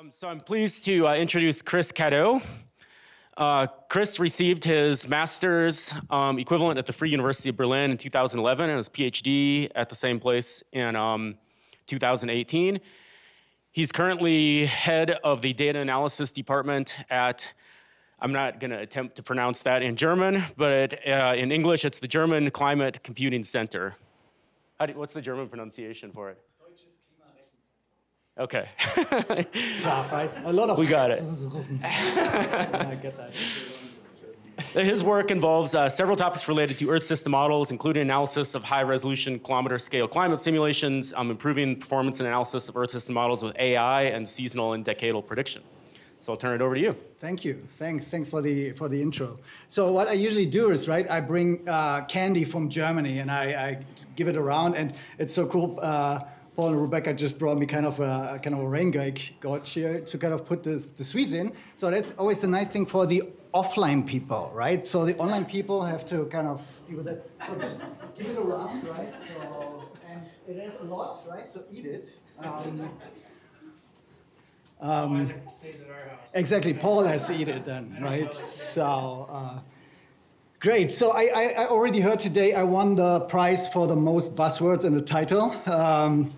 Um, so I'm pleased to uh, introduce Chris Kadow. Uh, Chris received his master's um, equivalent at the Free University of Berlin in 2011 and his PhD at the same place in um, 2018. He's currently head of the data analysis department at, I'm not going to attempt to pronounce that in German, but uh, in English it's the German Climate Computing Center. Do, what's the German pronunciation for it? Okay. Tough, right? A lot of. We got it. I get that. His work involves uh, several topics related to Earth system models, including analysis of high resolution kilometer scale climate simulations, um, improving performance and analysis of Earth system models with AI, and seasonal and decadal prediction. So I'll turn it over to you. Thank you. Thanks. Thanks for the for the intro. So what I usually do is right. I bring uh, candy from Germany and I, I, give it around, and it's so cool. Uh, Paul and Rebecca just brought me kind of a kind of a rain gauge here to kind of put the, the sweets in. So that's always the nice thing for the offline people, right? So the online people have to kind of deal with it. So just give it a around, right? So and it has a lot, right? So eat it. Um, um, exactly, Paul has to eat it then, right? So. Uh, Great. So I, I, I, already heard today I won the prize for the most buzzwords in the title. Um,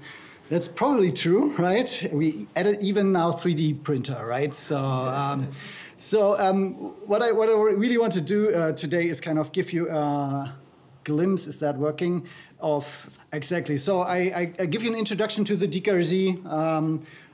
that's probably true, right? We added even now 3D printer, right? So, um, so um, what I what I really want to do uh, today is kind of give you a glimpse. Is that working? Of exactly. So I, I, give you an introduction to the DKRZ.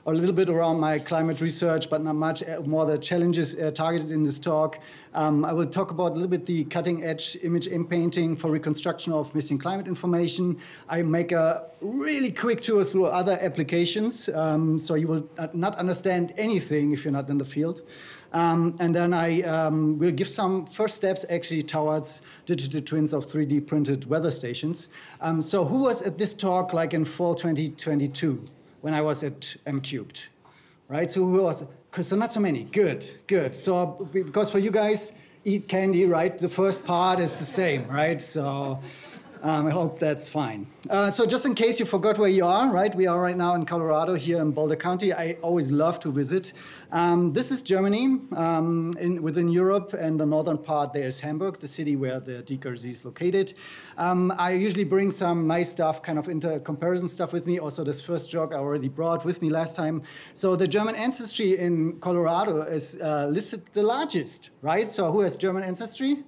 A little bit around my climate research, but not much uh, more the challenges uh, targeted in this talk. Um, I will talk about a little bit the cutting edge image painting for reconstruction of missing climate information. I make a really quick tour through other applications, um, so you will not understand anything if you're not in the field. Um, and then I um, will give some first steps actually towards digital twins of 3D printed weather stations. Um, so who was at this talk like in fall 2022? When I was at M cubed, right? So who was? So not so many. Good, good. So because for you guys, eat candy, right? The first part is the same, right? So um, I hope that's fine. Uh, so just in case you forgot where you are, right? We are right now in Colorado here in Boulder County. I always love to visit. Um, this is Germany. Um, in, within Europe and the northern part, there's Hamburg, the city where the DKRZ is located. Um, I usually bring some nice stuff, kind of inter comparison stuff with me. Also, this first jog I already brought with me last time. So the German ancestry in Colorado is uh, listed the largest, right? So who has German ancestry?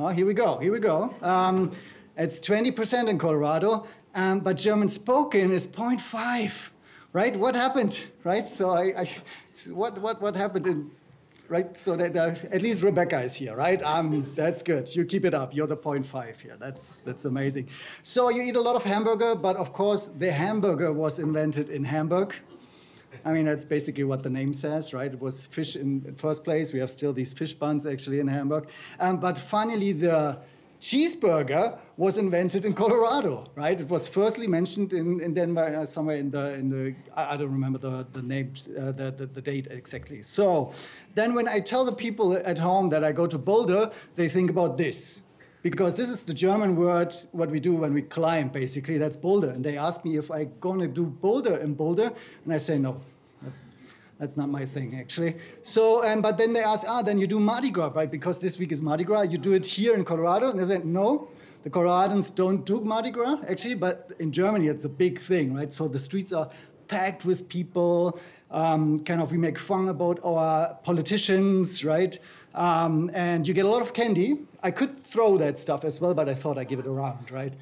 Oh, here we go, here we go. Um, it's 20% in Colorado, um, but German spoken is 0.5, right? What happened, right? So I, I what, what, what happened in, right? So that uh, at least Rebecca is here, right? Um, that's good. You keep it up. You're the 0.5 here. That's, that's amazing. So you eat a lot of hamburger, but of course the hamburger was invented in Hamburg, I mean, that's basically what the name says, right? It was fish in first place. We have still these fish buns actually in Hamburg. Um, but finally, the cheeseburger was invented in Colorado, right? It was firstly mentioned in, in Denver, uh, somewhere in the, in the I, I don't remember the, the name, uh, the, the, the, date exactly. So then when I tell the people at home that I go to Boulder, they think about this. Because this is the German word, what we do when we climb, basically, that's Boulder. And they ask me if I'm gonna do Boulder in Boulder, and I say no. That's, that's not my thing, actually. So, um, but then they ask, ah, then you do Mardi Gras, right? Because this week is Mardi Gras. You do it here in Colorado? And I said, no, the Coloradans don't do Mardi Gras, actually, but in Germany it's a big thing, right? So the streets are packed with people. Um, kind of, we make fun about our politicians, right? Um, and you get a lot of candy. I could throw that stuff as well, but I thought I'd give it around, right?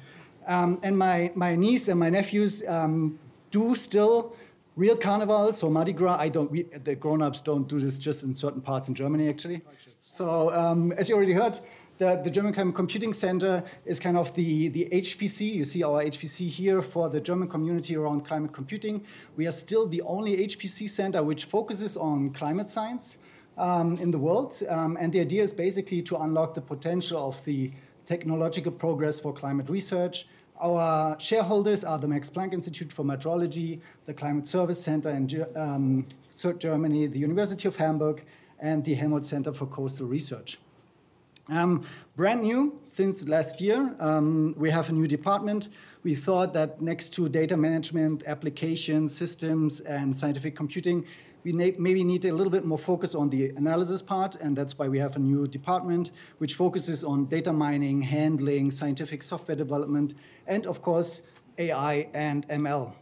Um, and my, my niece and my nephews um, do still real carnival, so Mardi Gras, I don't, we, the grown-ups don't do this just in certain parts in Germany, actually. So um, as you already heard, the, the, German Climate Computing Center is kind of the, the HPC. You see our HPC here for the German community around climate computing. We are still the only HPC center which focuses on climate science um, in the world. Um, and the idea is basically to unlock the potential of the technological progress for climate research our shareholders are the Max Planck Institute for Meteorology, the Climate Service Center in um, Germany, the University of Hamburg, and the Helmholtz Center for Coastal Research. Um, brand new since last year, um, we have a new department. We thought that next to data management, applications, systems, and scientific computing, we maybe need a little bit more focus on the analysis part, and that's why we have a new department which focuses on data mining, handling, scientific software development, and of course, AI and ML.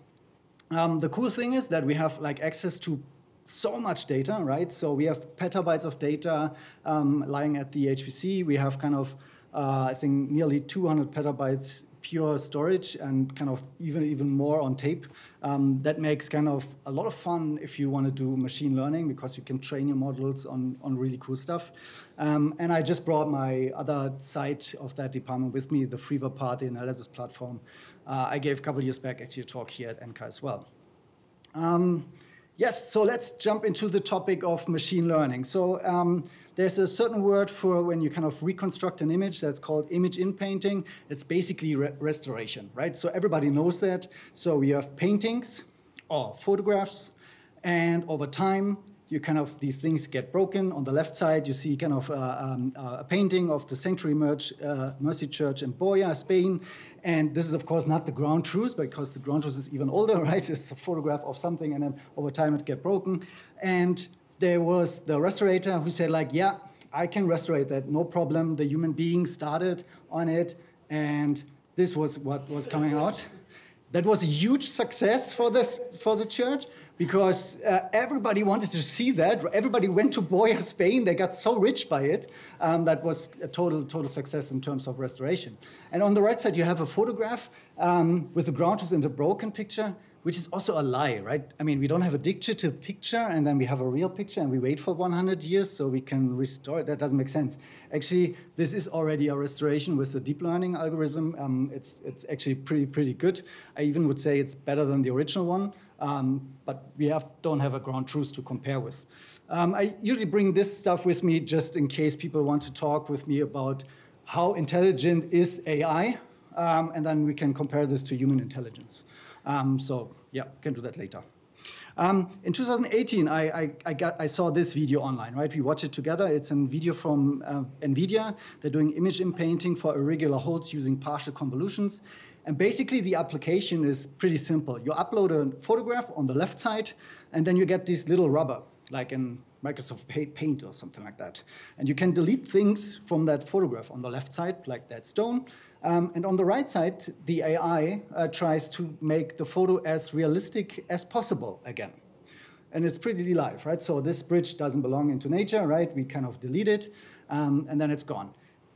Um, the cool thing is that we have like access to so much data, right? So we have petabytes of data um, lying at the HPC. We have kind of, uh, I think, nearly 200 petabytes pure storage and kind of even even more on tape. Um, that makes kind of a lot of fun if you want to do machine learning because you can train your models on, on really cool stuff. Um, and I just brought my other side of that department with me, the Freva part, analysis platform. Uh, I gave a couple years back actually a talk here at NCAR as well. Um, Yes, so let's jump into the topic of machine learning. So um, there's a certain word for when you kind of reconstruct an image that's called image inpainting. It's basically re restoration, right? So everybody knows that. So we have paintings or photographs, and over time, you kind of these things get broken. On the left side, you see kind of uh, um, uh, a painting of the Sanctuary uh, Mercy Church in Borja, Spain. And this is, of course, not the ground truth because the ground truth is even older, right? It's a photograph of something, and then over time it get broken. And there was the restorator who said, like, yeah, I can restore that, no problem. The human being started on it, and this was what was coming out. That was a huge success for this for the church because uh, everybody wanted to see that. Everybody went to Borja, Spain. They got so rich by it. Um, that was a total, total success in terms of restoration. And on the right side, you have a photograph um, with the ground truth in the broken picture which is also a lie, right? I mean, we don't have a digital picture and then we have a real picture and we wait for 100 years so we can restore it. That doesn't make sense. Actually, this is already a restoration with the deep learning algorithm. Um, it's, it's actually pretty, pretty good. I even would say it's better than the original one, um, but we have, don't have a ground truth to compare with. Um, I usually bring this stuff with me just in case people want to talk with me about how intelligent is AI, um, and then we can compare this to human intelligence. Um, so yeah, can do that later. Um, in 2018, I, I, I, got, I, saw this video online, right? We watched it together. It's a video from uh, NVIDIA. They're doing image inpainting for irregular holes using partial convolutions. And basically, the application is pretty simple. You upload a photograph on the left side, and then you get this little rubber, like in Microsoft Paint or something like that. And you can delete things from that photograph on the left side, like that stone, um, and on the right side, the AI uh, tries to make the photo as realistic as possible again. And it's pretty live, right? So this bridge doesn't belong into nature, right? We kind of delete it, um, and then it's gone.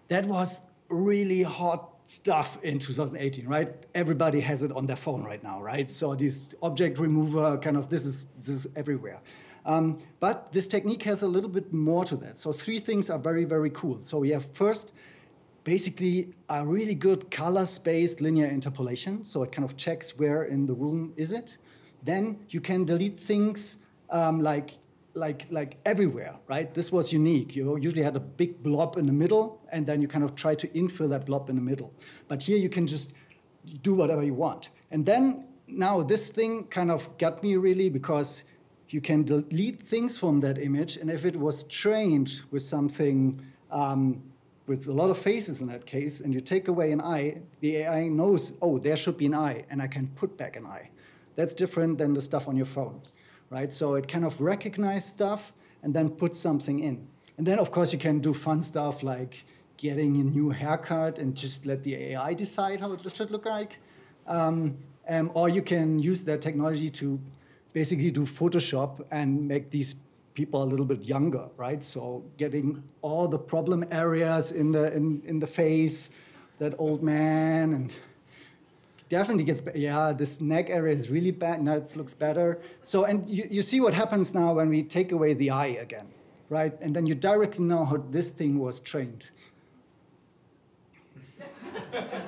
That was really hot stuff in 2018, right? Everybody has it on their phone right now, right? So this object remover kind of, this is, this is everywhere. Um, but this technique has a little bit more to that. So three things are very, very cool. So we have first, basically a really good color-spaced linear interpolation. So it kind of checks where in the room is it. Then you can delete things um, like, like, like everywhere, right? This was unique. You usually had a big blob in the middle, and then you kind of try to infill that blob in the middle. But here you can just do whatever you want. And then now this thing kind of got me really because you can delete things from that image, and if it was trained with something um, with a lot of faces in that case, and you take away an eye, the AI knows, oh, there should be an eye, and I can put back an eye. That's different than the stuff on your phone, right? So it kind of recognizes stuff and then puts something in. And then, of course, you can do fun stuff like getting a new haircut and just let the AI decide how it should look like. Um, um, or you can use that technology to basically do Photoshop and make these people a little bit younger, right? So getting all the problem areas in the in, in the face, that old man, and definitely gets yeah. This neck area is really bad. Now it looks better. So and you, you see what happens now when we take away the eye again, right? And then you directly know how this thing was trained.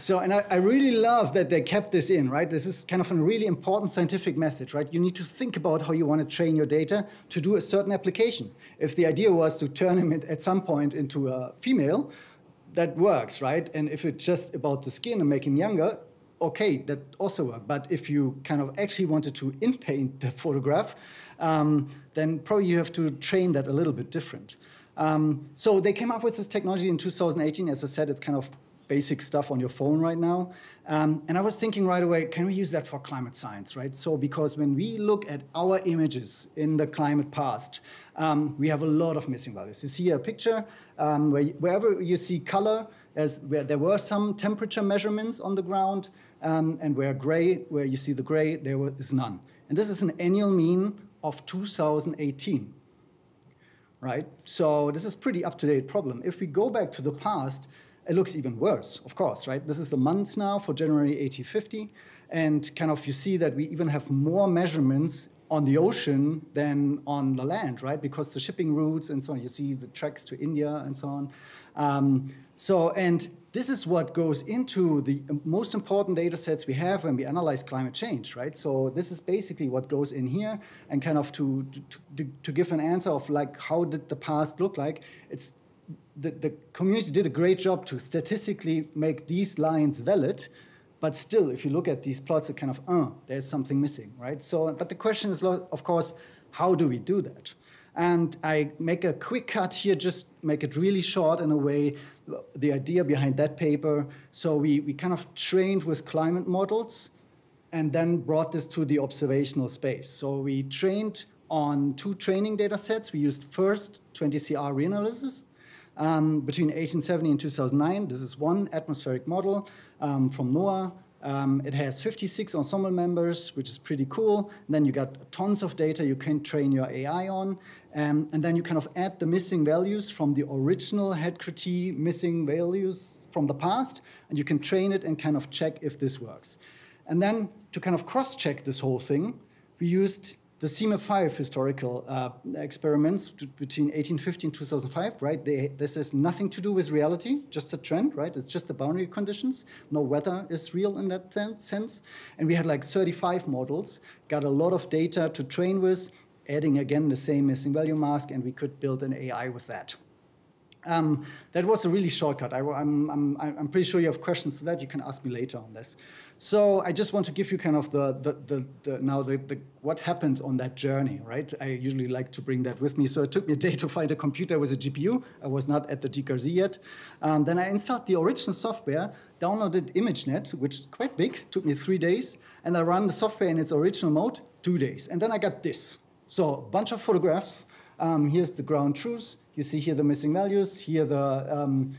So, and I, I, really love that they kept this in, right? This is kind of a really important scientific message, right? You need to think about how you want to train your data to do a certain application. If the idea was to turn him at some point into a female, that works, right? And if it's just about the skin and make him younger, okay, that also works. But if you kind of actually wanted to inpaint the photograph, um, then probably you have to train that a little bit different. Um, so they came up with this technology in 2018. As I said, it's kind of basic stuff on your phone right now. Um, and I was thinking right away, can we use that for climate science, right? So because when we look at our images in the climate past, um, we have a lot of missing values. You see a picture um, where wherever you see color, as where there were some temperature measurements on the ground, um, and where gray, where you see the gray, there is none. And this is an annual mean of 2018 right? So this is pretty up-to-date problem. If we go back to the past, it looks even worse, of course, right? This is the month now for January 8050, and kind of you see that we even have more measurements on the ocean than on the land, right? Because the shipping routes and so on, you see the tracks to India and so on. Um, so, and this is what goes into the most important data sets we have when we analyze climate change, right? So this is basically what goes in here and kind of to, to, to give an answer of like, how did the past look like? It's the, the community did a great job to statistically make these lines valid, but still, if you look at these plots, it kind of, uh, there's something missing, right? So, but the question is, of course, how do we do that? And I make a quick cut here, just make it really short in a way, the idea behind that paper. So we, we kind of trained with climate models and then brought this to the observational space. So we trained on two training data sets. We used first 20CR reanalysis um, between 1870 and 2009. This is one atmospheric model um, from NOAA. Um, it has 56 ensemble members, which is pretty cool. And then you got tons of data you can train your AI on. Um, and then you kind of add the missing values from the original HadCRUT missing values from the past, and you can train it and kind of check if this works. And then to kind of cross-check this whole thing, we used the CMIP5 historical uh, experiments between 1850 and 2005, right? They, this has nothing to do with reality, just a trend, right? It's just the boundary conditions. No weather is real in that sense. And we had like 35 models, got a lot of data to train with, adding again the same missing value mask, and we could build an AI with that. Um, that was a really shortcut. I, I'm pretty sure you have questions to that. You can ask me later on this. So I just want to give you kind of the, the, the, the now the, the, what happened on that journey, right? I usually like to bring that with me. So it took me a day to find a computer with a GPU. I was not at the DKRZ yet. Um, then I installed the original software, downloaded ImageNet, which is quite big, took me three days, and I ran the software in its original mode, two days. And then I got this. So a bunch of photographs. Um, here's the ground truth. You see here the missing values, here the, um,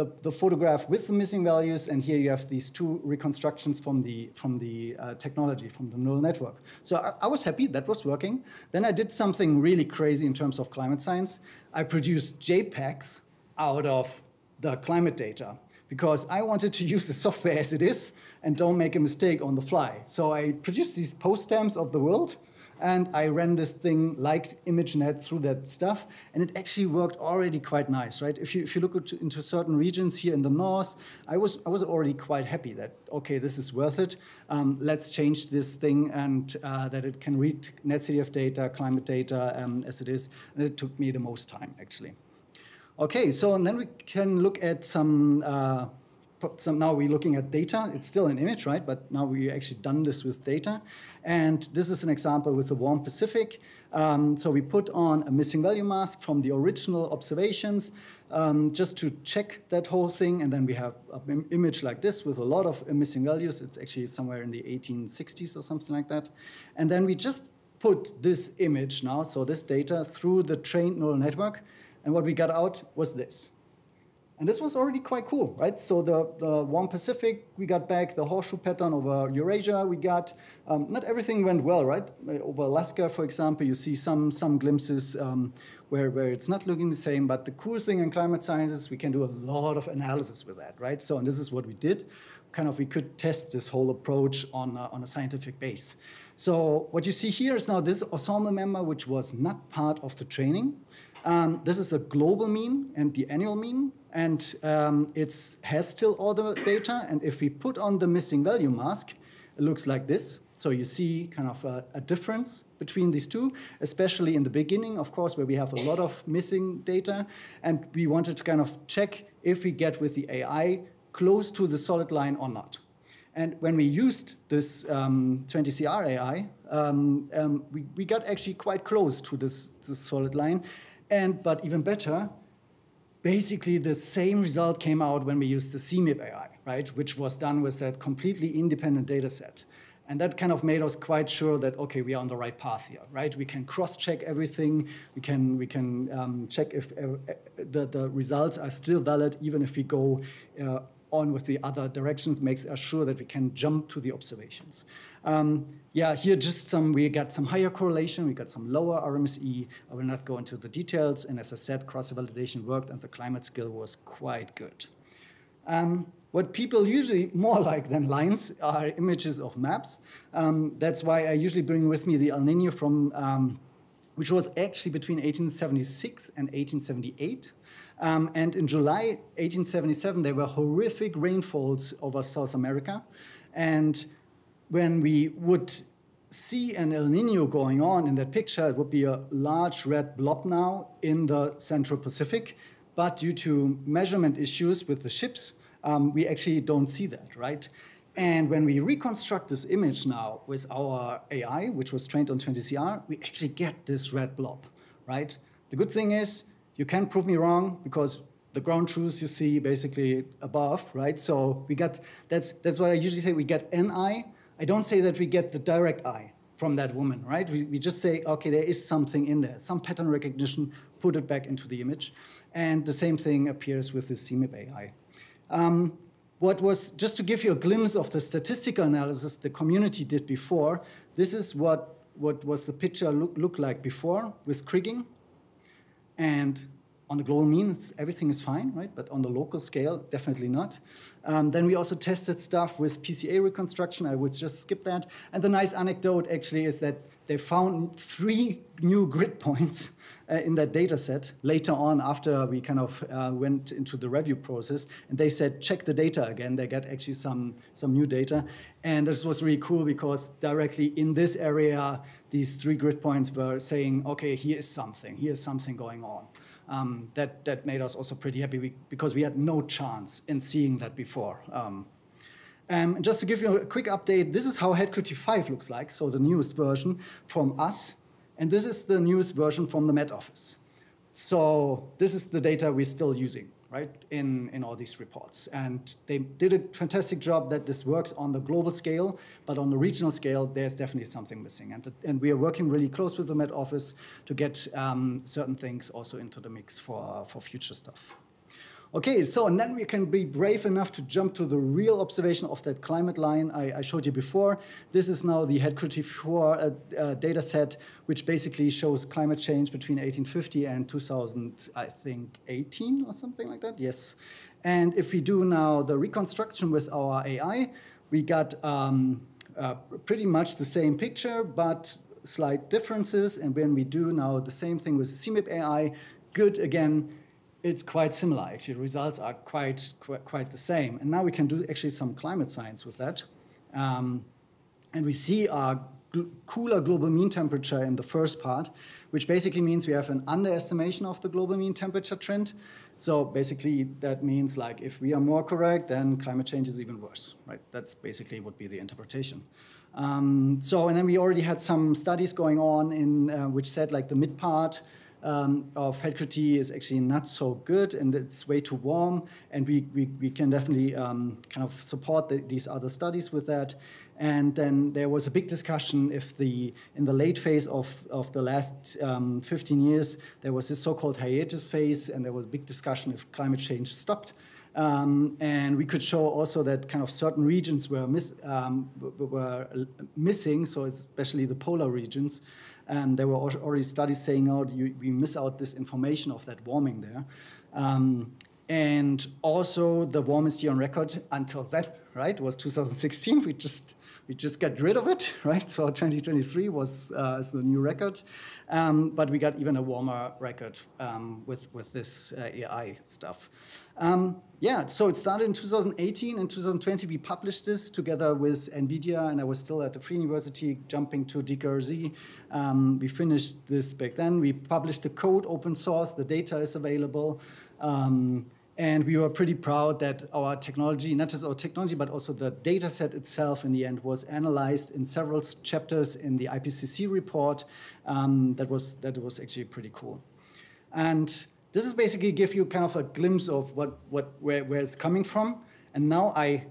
the, the, photograph with the missing values, and here you have these two reconstructions from the, from the uh, technology, from the neural network. So I, I, was happy, that was working. Then I did something really crazy in terms of climate science. I produced JPEGs out of the climate data because I wanted to use the software as it is and don't make a mistake on the fly. So I produced these post stamps of the world, and I ran this thing like ImageNet through that stuff, and it actually worked already quite nice, right? If you, if you look into certain regions here in the north, I was, I was already quite happy that, okay, this is worth it. Um, let's change this thing and uh, that it can read NetCDF data, climate data um, as it is, and it took me the most time, actually. Okay, so and then we can look at some uh, some, now we're looking at data. It's still an image, right? But now we actually done this with data. And this is an example with the warm Pacific. Um, so we put on a missing value mask from the original observations um, just to check that whole thing. And then we have an image like this with a lot of missing values. It's actually somewhere in the 1860s or something like that. And then we just put this image now, so this data, through the trained neural network. And what we got out was this. And this was already quite cool, right? So the, the warm Pacific, we got back the horseshoe pattern over Eurasia, we got, um, not everything went well, right? Over Alaska, for example, you see some, some glimpses um, where, where it's not looking the same, but the cool thing in climate sciences, we can do a lot of analysis with that, right? So, and this is what we did. Kind of, we could test this whole approach on, uh, on a scientific base. So what you see here is now this ensemble member, which was not part of the training. Um, this is the global mean and the annual mean, and um, it has still all the data. And if we put on the missing value mask, it looks like this. So you see kind of a, a, difference between these two, especially in the beginning, of course, where we have a lot of missing data. And we wanted to kind of check if we get with the AI close to the solid line or not. And when we used this um, 20CR AI, um, um, we, we got actually quite close to this, this solid line. And, but even better, basically the same result came out when we used the CMIP AI, right, which was done with that completely independent data set. And that kind of made us quite sure that, okay, we are on the right path here, right? We can cross-check everything. We can, we can um, check if uh, the, the results are still valid, even if we go uh, on with the other directions, makes us sure that we can jump to the observations. Um, yeah, here just some, we got some higher correlation, we got some lower RMSE. I will not go into the details. And as I said, cross-validation worked and the climate skill was quite good. Um, what people usually more like than lines are images of maps. Um, that's why I usually bring with me the El Nino from, um, which was actually between 1876 and 1878. Um, and in July 1877, there were horrific rainfalls over South America. And when we would see an El Nino going on in that picture, it would be a large red blob now in the Central Pacific. But due to measurement issues with the ships, um, we actually don't see that, right? And when we reconstruct this image now with our AI, which was trained on 20CR, we actually get this red blob, right? The good thing is you can prove me wrong because the ground truth you see basically above, right? So we get, that's, that's what I usually say, we get eye. I don't say that we get the direct eye from that woman, right? We, we just say, okay, there is something in there, some pattern recognition, put it back into the image. And the same thing appears with the CMIP AI. Um, what was, just to give you a glimpse of the statistical analysis the community did before, this is what, what was the picture look, look like before with kriging. And on the global mean, everything is fine, right? But on the local scale, definitely not. Um, then we also tested stuff with PCA reconstruction. I would just skip that. And the nice anecdote actually is that they found three new grid points uh, in that data set later on after we kind of uh, went into the review process. And they said, check the data again. They got actually some, some new data. And this was really cool because directly in this area, these three grid points were saying, OK, here is something. Here is something going on. Um, that, that made us also pretty happy because we had no chance in seeing that before. Um, um, just to give you a quick update, this is how HadCRUT 5 looks like, so the newest version from us. And this is the newest version from the Met Office. So this is the data we're still using, right, in, in all these reports. And they did a fantastic job that this works on the global scale, but on the regional scale, there's definitely something missing. And, and we are working really close with the Met Office to get um, certain things also into the mix for, for future stuff. Okay, so and then we can be brave enough to jump to the real observation of that climate line I, I showed you before. This is now the HadCRUT 4 uh, uh, data set, which basically shows climate change between 1850 and 2000, I think, 18 or something like that. Yes. And if we do now the reconstruction with our AI, we got um, uh, pretty much the same picture, but slight differences. And when we do now the same thing with CMIP AI, good again it's quite similar, actually. Results are quite, quite, quite, the same. And now we can do actually some climate science with that. Um, and we see a gl cooler global mean temperature in the first part, which basically means we have an underestimation of the global mean temperature trend. So basically, that means like if we are more correct, then climate change is even worse, right? That's basically would be the interpretation. Um, so, and then we already had some studies going on in uh, which said like the mid part um, of HadCRUT is actually not so good and it's way too warm. And we, we, we can definitely um, kind of support the, these other studies with that. And then there was a big discussion if the, in the late phase of, of the last um, 15 years, there was this so-called hiatus phase, and there was a big discussion if climate change stopped. Um, and we could show also that kind of certain regions were, miss, um, were missing, so especially the polar regions. Um, there were already studies saying, oh, you, we miss out this information of that warming there. Um, and also the warmest year on record until that, right, was 2016. We just we just got rid of it, right? So 2023 was uh, the new record, um, but we got even a warmer record um, with with this uh, AI stuff. Um, yeah, so it started in 2018. In 2020, we published this together with NVIDIA, and I was still at the Free University jumping to DKRZ. Um, we finished this back then. We published the code open source. The data is available. Um, and we were pretty proud that our technology, not just our technology, but also the data set itself in the end was analyzed in several chapters in the IPCC report. Um, that, was, that was actually pretty cool. And this is basically give you kind of a glimpse of what, what, where, where it's coming from. And now I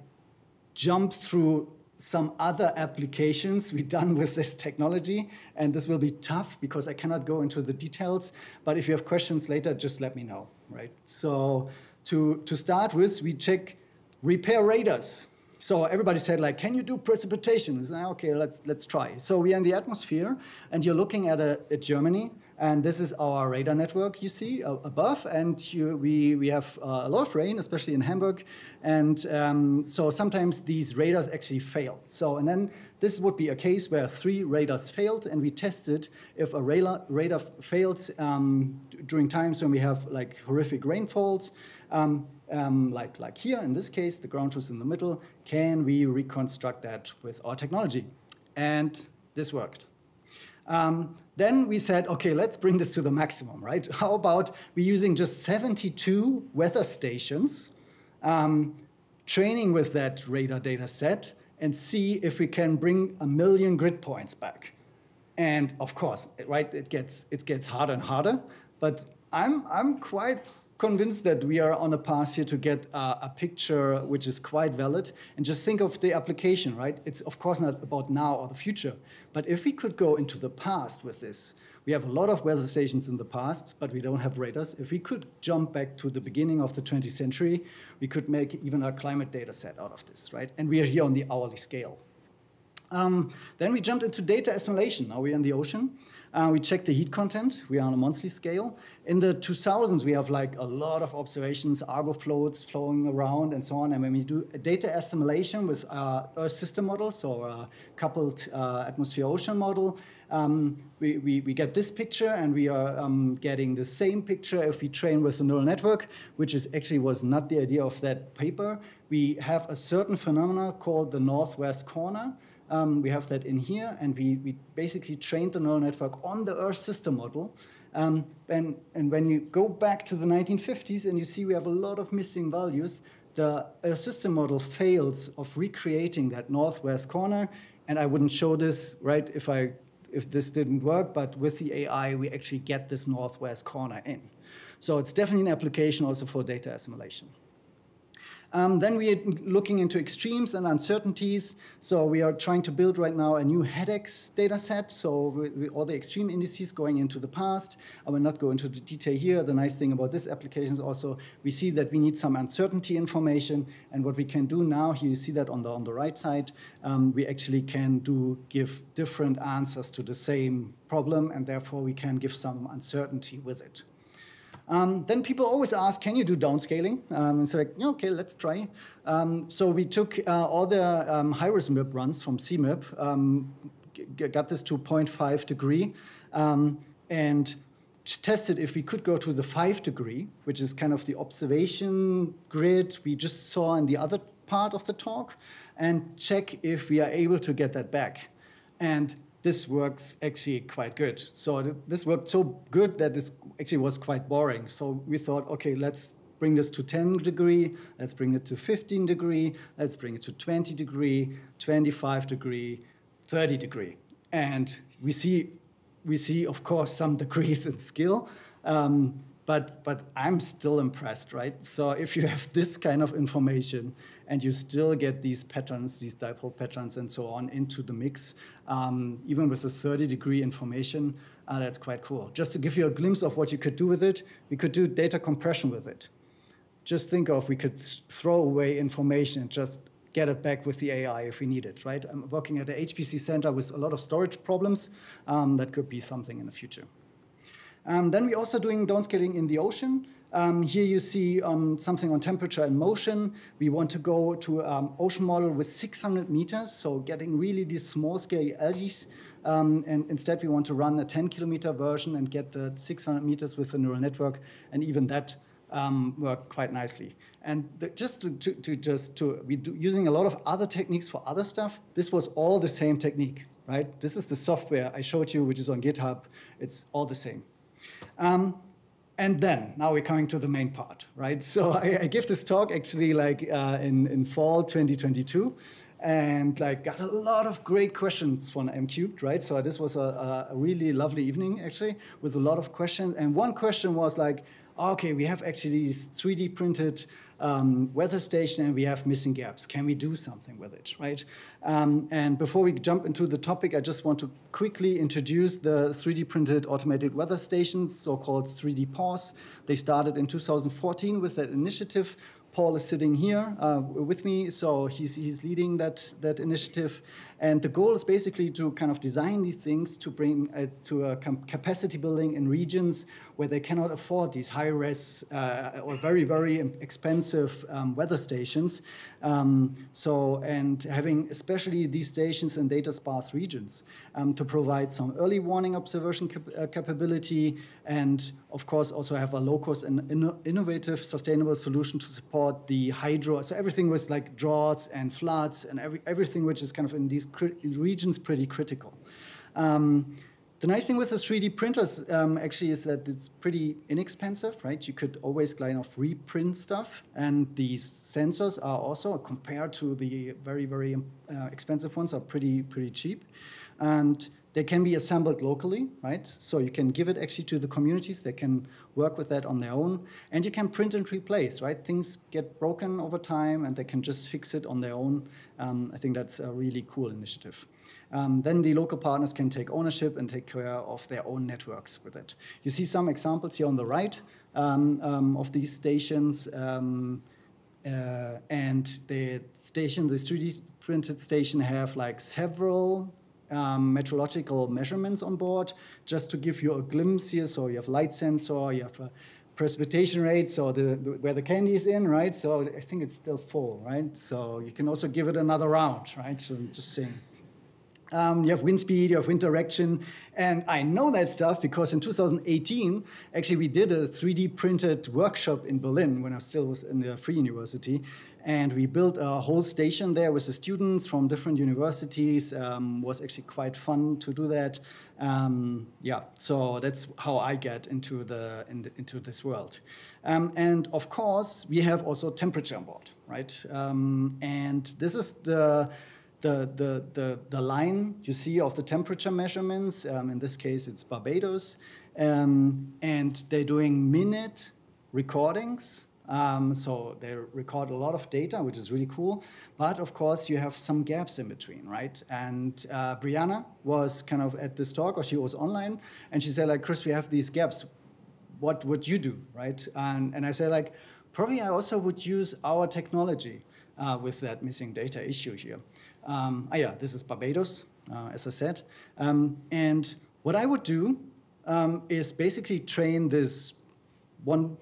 jump through some other applications we done with this technology. And this will be tough because I cannot go into the details. But if you have questions later, just let me know, right? So to, to start with, we check repair radars. So everybody said, like, can you do precipitation? Said, ah, okay, let's, let's try. So we're in the atmosphere, and you're looking at, a, at Germany, and this is our radar network you see above. And you, we, we have uh, a lot of rain, especially in Hamburg. And um, so sometimes these radars actually fail. So, and then this would be a case where three radars failed, and we tested if a radar, radar fails um, during times when we have like horrific rainfalls. Um, um, like, like here in this case, the ground truth in the middle, can we reconstruct that with our technology? And this worked. Um, then we said, okay, let's bring this to the maximum, right? How about we using just 72 weather stations, um, training with that radar data set, and see if we can bring a million grid points back. And of course, right, it gets, it gets harder and harder, but I'm, I'm quite convinced that we are on a path here to get uh, a picture which is quite valid. And just think of the application, right? It's of course not about now or the future, but if we could go into the past with this, we have a lot of weather stations in the past, but we don't have radars. If we could jump back to the beginning of the 20th century, we could make even a climate data set out of this, right? And we are here on the hourly scale. Um, then we jumped into data assimilation. Now we're in the ocean. Uh, we check the heat content. We are on a monthly scale. In the 2000s, we have like a lot of observations, Argo floats flowing around and so on. And when we do data assimilation with uh, Earth system model, so a coupled uh, atmosphere-ocean model, um, we, we, we, get this picture and we are um, getting the same picture if we train with a neural network, which is actually was not the idea of that paper. We have a certain phenomena called the northwest corner, um, we have that in here, and we, we basically trained the neural network on the Earth system model. Um, and, and when you go back to the 1950s and you see we have a lot of missing values, the Earth system model fails of recreating that northwest corner. And I wouldn't show this, right, if, I, if this didn't work, but with the AI, we actually get this northwest corner in. So it's definitely an application also for data assimilation. Um, then we are looking into extremes and uncertainties. So we are trying to build right now a new HadEX data set. So all the extreme indices going into the past. I will not go into the detail here. The nice thing about this application is also we see that we need some uncertainty information. And what we can do now, here you see that on the, on the right side, um, we actually can do give different answers to the same problem. And therefore, we can give some uncertainty with it. Um, then people always ask, can you do downscaling? Um, it's like, yeah, okay, let's try. Um, so we took uh, all the um, HighResMIP runs from CMIP, um, got this to 0.5 degree, um, and tested if we could go to the 5 degree, which is kind of the observation grid we just saw in the other part of the talk, and check if we are able to get that back. And this works actually quite good. So this worked so good that this actually was quite boring. So we thought, okay, let's bring this to 10 degree, let's bring it to 15 degree, let's bring it to 20 degree, 25 degree, 30 degree. And we see, we see of course, some decrease in skill, um, but, but I'm still impressed, right? So if you have this kind of information, and you still get these patterns, these dipole patterns and so on into the mix, um, even with the 30 degree information, uh, that's quite cool. Just to give you a glimpse of what you could do with it, we could do data compression with it. Just think of we could throw away information and just get it back with the AI if we need it, right? I'm working at the HPC center with a lot of storage problems. Um, that could be something in the future. Um, then we're also doing downscaling in the ocean. Um, here you see um, something on temperature and motion. We want to go to um, ocean model with 600 meters, so getting really these small scale algae. Um, and instead, we want to run a 10 kilometer version and get the 600 meters with the neural network, and even that um, worked quite nicely. And the, just to, to, to, just to be using a lot of other techniques for other stuff. This was all the same technique, right? This is the software I showed you, which is on GitHub. It's all the same. Um, and then, now we're coming to the main part, right? So I, I give this talk actually like uh, in, in fall 2022 and like got a lot of great questions from M Cubed, right? So this was a, a, really lovely evening actually with a lot of questions. And one question was like, okay, we have actually these 3D printed um, weather station and we have missing gaps. Can we do something with it, right? Um, and before we jump into the topic, I just want to quickly introduce the 3D printed automated weather stations, so-called 3D PAWS. They started in 2014 with that initiative. Paul is sitting here uh, with me, so he's, he's leading that, that initiative. And the goal is basically to kind of design these things to bring uh, to a capacity building in regions where they cannot afford these high-res uh, or very, very expensive um, weather stations. Um, so, and having especially these stations in data-sparse regions um, to provide some early warning observation cap uh, capability, and of course also have a low-cost and inno innovative, sustainable solution to support the hydro. So everything with like droughts and floods and every, everything which is kind of in these regions pretty critical. Um, the nice thing with the 3D printers um, actually is that it's pretty inexpensive, right? You could always kind of reprint stuff, and these sensors are also compared to the very very uh, expensive ones are pretty pretty cheap, and they can be assembled locally, right? So you can give it actually to the communities. They can work with that on their own, and you can print and replace, right? Things get broken over time, and they can just fix it on their own. Um, I think that's a really cool initiative um, then the local partners can take ownership and take care of their own networks with it. You see some examples here on the right um, um, of these stations. Um, uh, and the station, the 3D printed station, have like several um, meteorological measurements on board, just to give you a glimpse here. So you have light sensor, you have a precipitation rate, so the, the, where the candy is in, right? So I think it's still full, right? So you can also give it another round, right? So I'm just saying. Um, you have wind speed, you have wind direction. And I know that stuff because in 2018, actually, we did a 3D printed workshop in Berlin when I still was in the Free University. And we built a whole station there with the students from different universities. Um, was actually quite fun to do that. Um, yeah, so that's how I get into the, in the into this world. Um, and of course, we have also temperature on board, right? Um, and this is the the, the, the, the line you see of the temperature measurements, um, in this case it's Barbados, um, and they're doing minute recordings. Um, so they record a lot of data, which is really cool. But of course, you have some gaps in between, right? And uh, Brianna was kind of at this talk, or she was online, and she said, like, Chris, we have these gaps. What would you do, right? And, and I said, like, probably I also would use our technology uh, with that missing data issue here. Um, ah, yeah, this is Barbados, uh, as I said. Um, and what I would do um, is basically train this one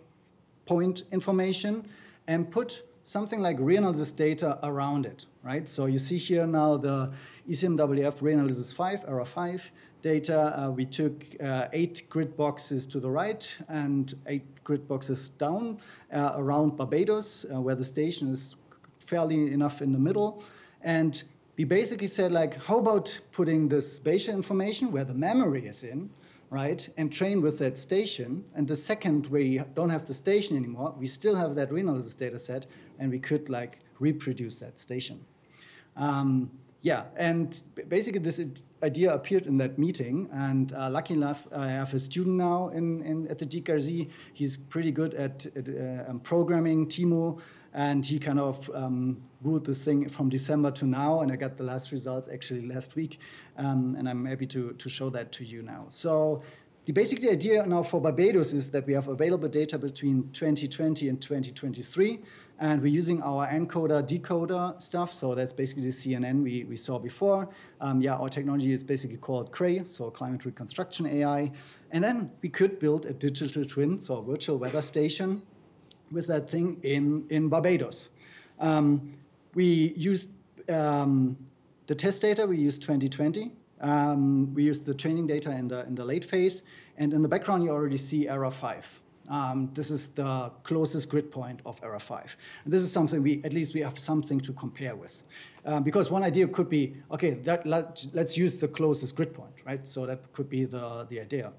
point information and put something like reanalysis data around it, right? So you see here now the ECMWF reanalysis 5, ERA5 data. Uh, we took uh, eight grid boxes to the right and eight grid boxes down uh, around Barbados, uh, where the station is fairly enough in the middle. And we basically said, like, how about putting the spatial information where the memory is in, right, and train with that station. And the second we don't have the station anymore, we still have that reanalysis data set, and we could like reproduce that station. Um, yeah, and basically this idea appeared in that meeting, and uh, lucky enough, I have a student now in, in at the DKRZ. He's pretty good at, at uh, um, programming, Timo, and he kind of um, ruled this thing from December to now, and I got the last results actually last week, um, and I'm happy to, to show that to you now. So the basic idea now for Barbados is that we have available data between 2020 and 2023, and we're using our encoder decoder stuff. So that's basically the CNN we, we saw before. Um, yeah, our technology is basically called CRAI, so Climate Reconstruction AI. And then we could build a digital twin, so a virtual weather station with that thing in, in Barbados. Um, we used um, the test data, we used 2020. Um, we used the training data in the, in the late phase. And in the background, you already see ERA5. Um, this is the closest grid point of ERA5. And this is something we, at least we have something to compare with. Um, because one idea could be, okay, that, let, us use the closest grid point, right? So that could be the, the idea.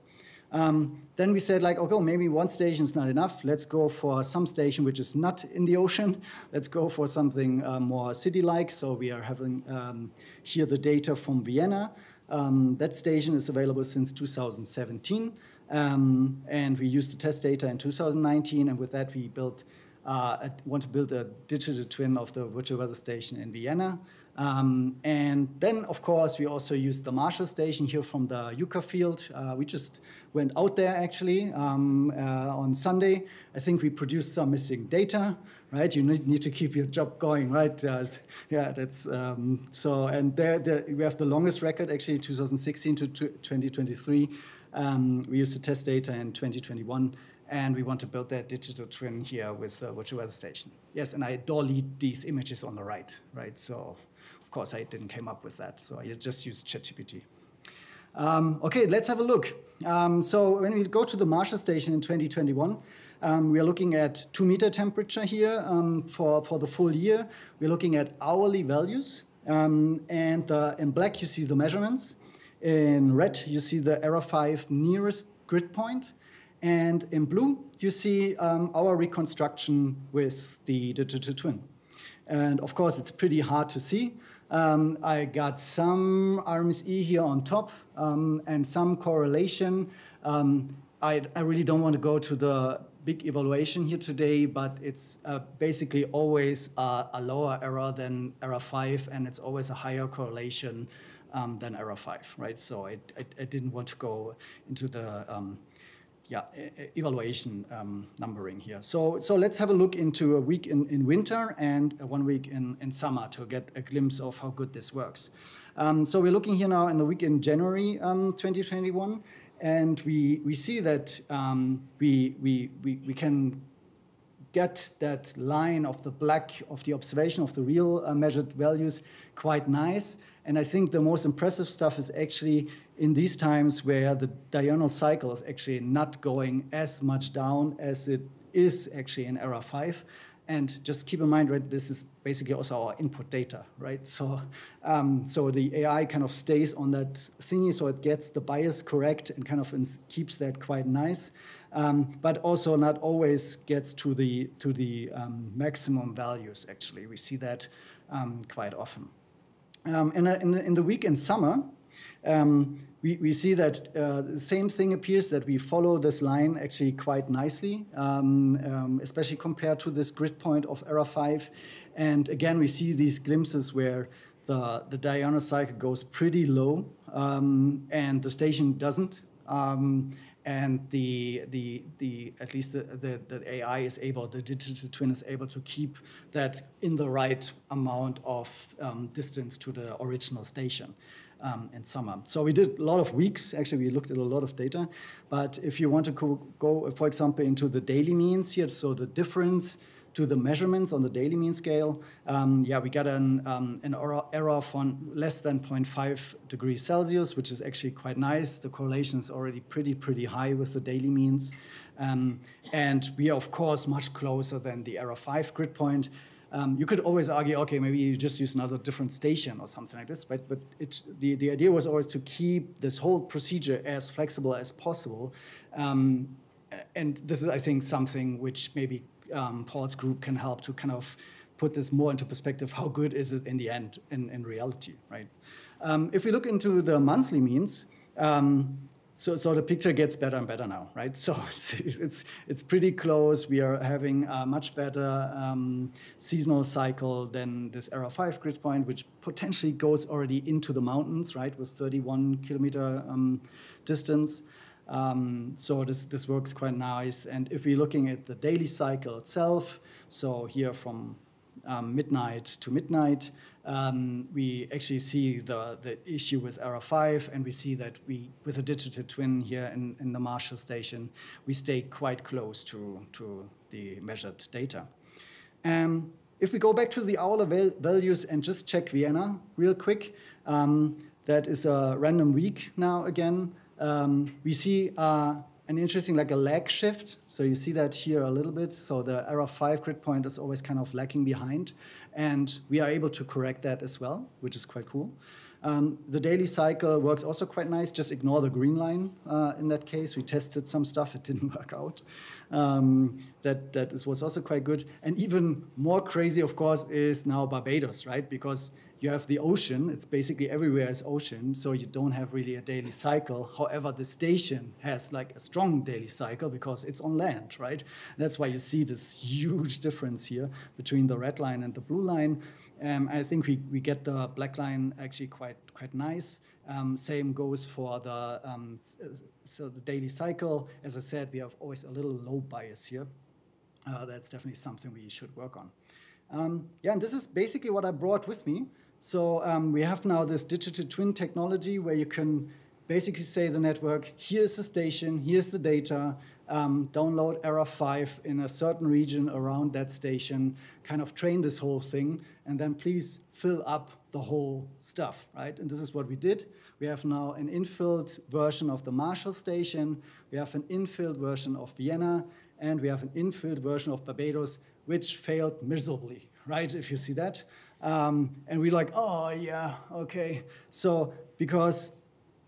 Um, then we said like, okay, maybe one station is not enough. Let's go for some station which is not in the ocean. Let's go for something uh, more city-like. So we are having um, here the data from Vienna. Um, that station is available since 2017. Um, and we used the test data in 2019, and with that we built, uh, want to build a digital twin of the virtual weather station in Vienna. Um, and then, of course, we also used the Marshall station here from the Yucca field. Uh, we just went out there actually um, uh, on Sunday. I think we produced some missing data, right? You need, need to keep your job going, right? Uh, yeah, that's um, so. And there, there, we have the longest record actually, 2016 to 2023. Um, we used the test data in 2021 and we want to build that digital twin here with the virtual weather station. Yes, and I dollied these images on the right, right? So of course, I didn't come up with that, so I just used ChatGPT. Um, okay, let's have a look. Um, so when we go to the Marshall station in 2021, um, we are looking at two meter temperature here um, for, for the full year. We're looking at hourly values. Um, and uh, in black, you see the measurements. In red, you see the ERA 5 nearest grid point. And in blue, you see um, our reconstruction with the digital twin. And of course, it's pretty hard to see. Um, I got some RMSE here on top um, and some correlation. Um, I, I, really don't want to go to the big evaluation here today, but it's uh, basically always a, a, lower error than ERA 5, and it's always a higher correlation um, than ERA 5, right? So I, I, I, didn't want to go into the um, yeah, evaluation um, numbering here. So, so let's have a look into a week in, in winter and one week in, in summer to get a glimpse of how good this works. Um, so we're looking here now in the week in January um, 2021, and we, we see that um, we, we, we, we can get that line of the black of the observation of the real uh, measured values quite nice. And I think the most impressive stuff is actually in these times where the diurnal cycle is actually not going as much down as it is actually in ERA 5. And just keep in mind, right, this is basically also our input data, right? So, um, so the AI kind of stays on that thingy, so it gets the bias correct and kind of keeps that quite nice, um, but also not always gets to the to the um, maximum values. Actually, we see that um, quite often. Um, in, a, in, the, in the week in summer, um, we, we see that uh, the same thing appears that we follow this line actually quite nicely, um, um, especially compared to this grid point of ERA 5. And again, we see these glimpses where the, the diurnal cycle goes pretty low um, and the station doesn't. And the, the, the, at least the, the, the, AI is able, the digital twin is able to keep that in the right amount of um, distance to the original station um, in summer. So we did a lot of weeks. Actually, we looked at a lot of data. But if you want to go, for example, into the daily means here, so the difference to the measurements on the daily mean scale, um, yeah, we got an, um, an error from less than 0.5 degrees Celsius, which is actually quite nice. The correlation is already pretty, pretty high with the daily means. Um, and we are, of course, much closer than the ERA 5 grid point. Um, you could always argue, okay, maybe you just use another different station or something like this, but, but it, the, the idea was always to keep this whole procedure as flexible as possible. Um, and this is, I think, something which maybe um, Paul's group can help to kind of put this more into perspective. How good is it in the end, in, in reality, right? Um, if we look into the monthly means, um, so, so the picture gets better and better now, right? So it's, it's, it's pretty close. We are having a much better um, seasonal cycle than this ERA 5 grid point, which potentially goes already into the mountains, right, with 31 kilometer um, distance. Um, so this, this works quite nice. And if we're looking at the daily cycle itself, so here from um, midnight to midnight, um, we actually see the, the issue with ERA 5, and we see that we, with a digital twin here in, in the Marshall station, we stay quite close to, to the measured data. Um, if we go back to the hourly values and just check Vienna real quick, um, that is a random week now again. Um, we see uh, an interesting like a lag shift. So you see that here a little bit. So the ERA 5 grid point is always kind of lagging behind. And we are able to correct that as well, which is quite cool. Um, the daily cycle works also quite nice. Just ignore the green line uh, in that case. We tested some stuff, it didn't work out. Um, that that is, was also quite good. And even more crazy, of course, is now Barbados, right? Because you have the ocean. It's basically everywhere is ocean, so you don't have really a daily cycle. However, the station has like a strong daily cycle because it's on land, right? That's why you see this huge difference here between the red line and the blue line. Um, I think we, we get the black line actually quite quite nice. Um, same goes for the um, so the daily cycle. As I said, we have always a little low bias here. Uh, that's definitely something we should work on. Um, yeah, and this is basically what I brought with me. So um, we have now this digital twin technology where you can basically say the network, here's the station, here's the data, um, download ERA 5 in a certain region around that station, kind of train this whole thing, and then please fill up the whole stuff, right? And this is what we did. We have now an infilled version of the Marshall station, we have an infilled version of Vienna, and we have an infilled version of Barbados, which failed miserably, right? If you see that. Um, and we're like, oh, yeah, okay. So, because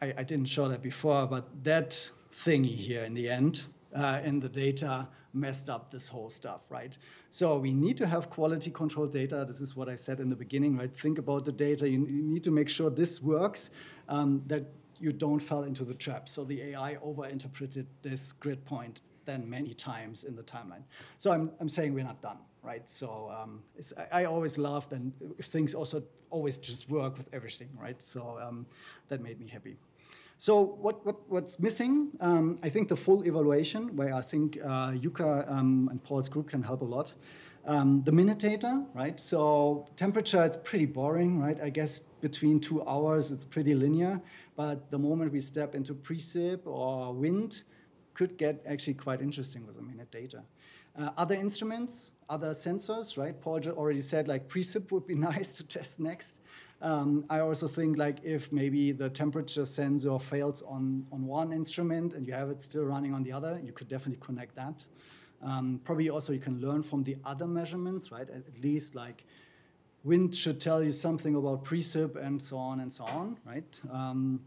I, I, didn't show that before, but that thingy here in the end, uh, in the data, messed up this whole stuff, right? So we need to have quality control data. This is what I said in the beginning, right? Think about the data. You, you need to make sure this works, um, that you don't fall into the trap. So the AI overinterpreted this grid point then many times in the timeline. So I'm, I'm saying we're not done right? So um, I, I, always laughed, and things also always just work with everything, right? So um, that made me happy. So what, what what's missing? Um, I think the full evaluation, where I think uh, Yuka um, and Paul's group can help a lot. Um, the minute data, right? So temperature, it's pretty boring, right? I guess between two hours, it's pretty linear. But the moment we step into precip or wind, could get actually quite interesting with the minute data. Uh, other instruments, other sensors, right? Paul already said like precip would be nice to test next. Um, I also think like if maybe the temperature sensor fails on, on one instrument and you have it still running on the other, you could definitely connect that. Um, probably also you can learn from the other measurements, right? At, least like wind should tell you something about precip and so on and so on, right? Um,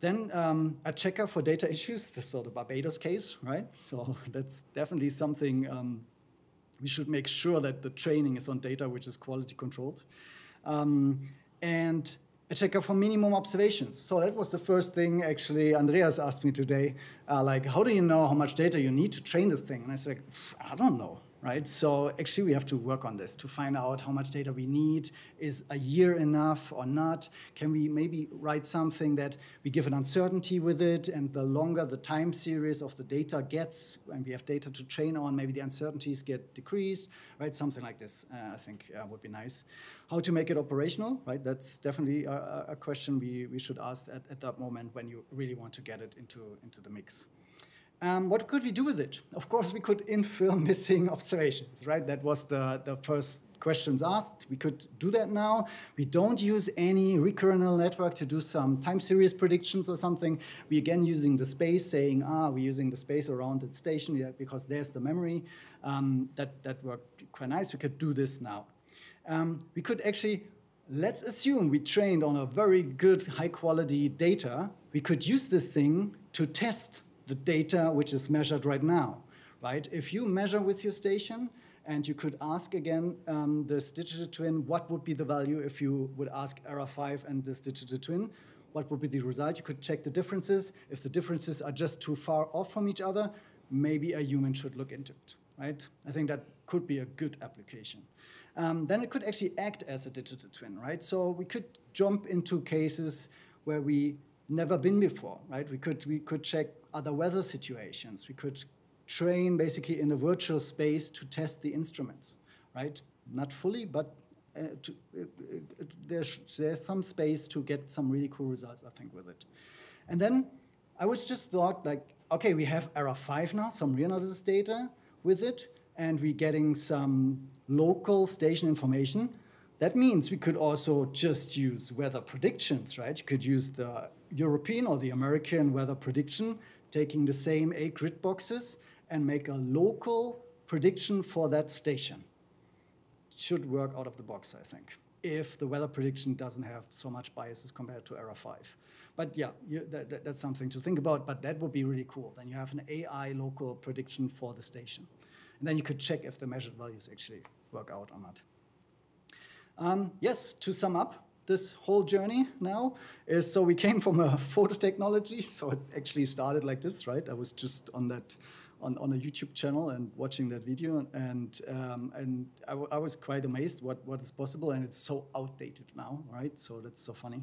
then um, a checker for data issues, this sort of Barbados case, right? So that's definitely something um, we should make sure that the training is on data which is quality controlled. Um, and a checker for minimum observations. So that was the first thing actually Andreas asked me today, uh, like, how do you know how much data you need to train this thing? And I said, I don't know, right? So actually we have to work on this to find out how much data we need. Is a year enough or not? Can we maybe write something that we give an uncertainty with it and the longer the time series of the data gets, and we have data to train on, maybe the uncertainties get decreased, right? Something like this, uh, I think uh, would be nice. How to make it operational, right? That's definitely a, a question we, we should ask at, at that moment when you really want to get it into, into the mix. Um, what could we do with it? Of course, we could infill missing observations, right? That was the, the first questions asked. We could do that now. We don't use any recurrent network to do some time series predictions or something. We again using the space, saying, ah, we're using the space around the station because there's the memory. Um, that, that worked quite nice. We could do this now. Um, we could actually, let's assume we trained on a very good high quality data. We could use this thing to test the data which is measured right now, right? If you measure with your station, and you could ask again um, this digital twin, what would be the value if you would ask ERA 5 and this digital twin? What would be the result? You could check the differences. If the differences are just too far off from each other, maybe a human should look into it, right? I think that could be a good application. Um, then it could actually act as a digital twin, right? So we could jump into cases where we never been before, right? We could, we could check other weather situations. We could train basically in a virtual space to test the instruments, right? Not fully, but uh, to, uh, uh, there's, there's some space to get some really cool results, I think, with it. And then I was just thought like, okay, we have ERA 5 now, some reanalysis data with it, and we're getting some local station information. That means we could also just use weather predictions, right? You could use the European or the American weather prediction, taking the same eight grid boxes and make a local prediction for that station. Should work out of the box, I think, if the weather prediction doesn't have so much biases compared to ERA 5. But yeah, you, that, that, that's something to think about, but that would be really cool. Then you have an AI local prediction for the station. And then you could check if the measured values actually work out or not. Um, yes, to sum up, this whole journey now is so we came from a photo technology, so it actually started like this, right? I was just on that on, on a YouTube channel and watching that video, and um, and I, was quite amazed what what is possible, and it's so outdated now, right? So that's so funny.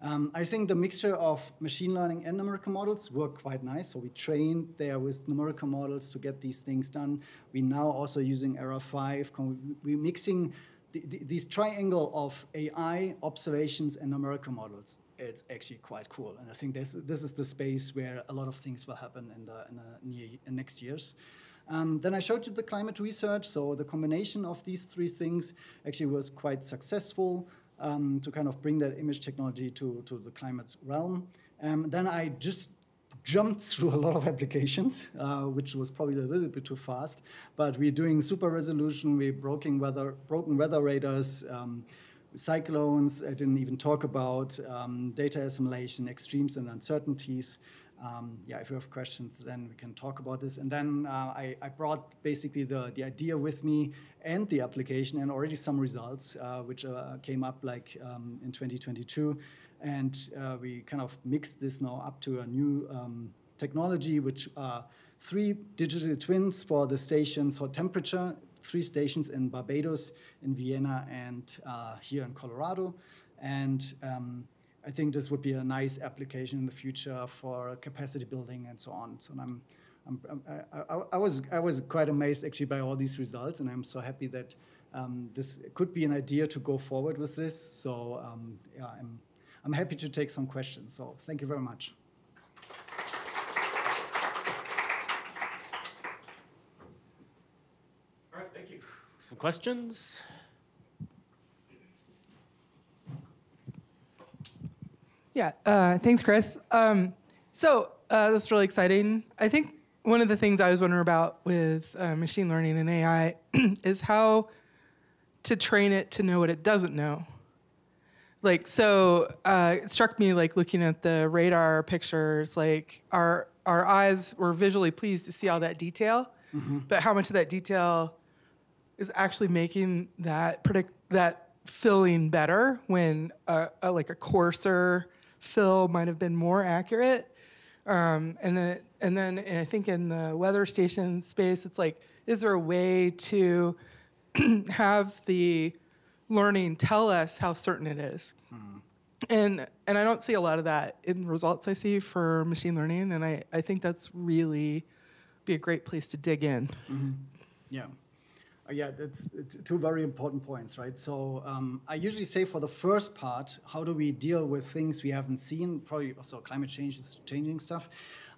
Um, I think the mixture of machine learning and numerical models work quite nice. So we trained there with numerical models to get these things done. We now also using ERA five. We're mixing this triangle of AI observations and numerical models it's actually quite cool. And I think this, this is the space where a lot of things will happen in the, in the near, in next years. Um, then I showed you the climate research. So the combination of these three things actually was quite successful um, to kind of bring that image technology to, to the climate realm. Um, then I just jumped through a lot of applications, uh, which was probably a little bit too fast. But we're doing super resolution, we're broken weather, broken weather radars, um, cyclones, I didn't even talk about um, data assimilation, extremes and uncertainties. Um, yeah, if you have questions, then we can talk about this. And then uh, I, I, brought basically the, the idea with me and the application and already some results, uh, which uh, came up like um, in 2022. And uh, we kind of mixed this now up to a new um, technology, which are three digital twins for the stations for temperature three stations in Barbados, in Vienna, and uh, here in Colorado. And um, I think this would be a nice application in the future for capacity building and so on. So I'm, I'm, I, I, I, was, I was quite amazed actually by all these results, and I'm so happy that um, this could be an idea to go forward with this. So um, yeah, I'm, I'm happy to take some questions. So thank you very much. All right, thank you. Some questions? Yeah, uh, thanks, Chris. Um, so uh, that's really exciting. I think one of the things I was wondering about with uh, machine learning and AI is how to train it to know what it doesn't know. Like, so uh, it struck me like looking at the radar pictures, like our our eyes were visually pleased to see all that detail, mm-hmm. but how much of that detail is actually making that predict that filling better when a, a, like a coarser fill might have been more accurate. Um, and then and then and I think in the weather station space, it's like, is there a way to have the learning tell us how certain it is? Mm-hmm. And and I don't see a lot of that in results I see for machine learning, and I, I think that's really be a great place to dig in. Mm-hmm. Yeah. Uh, yeah, that's two very important points, right? So um, I usually say for the first part, how do we deal with things we haven't seen? Probably also climate change is changing stuff.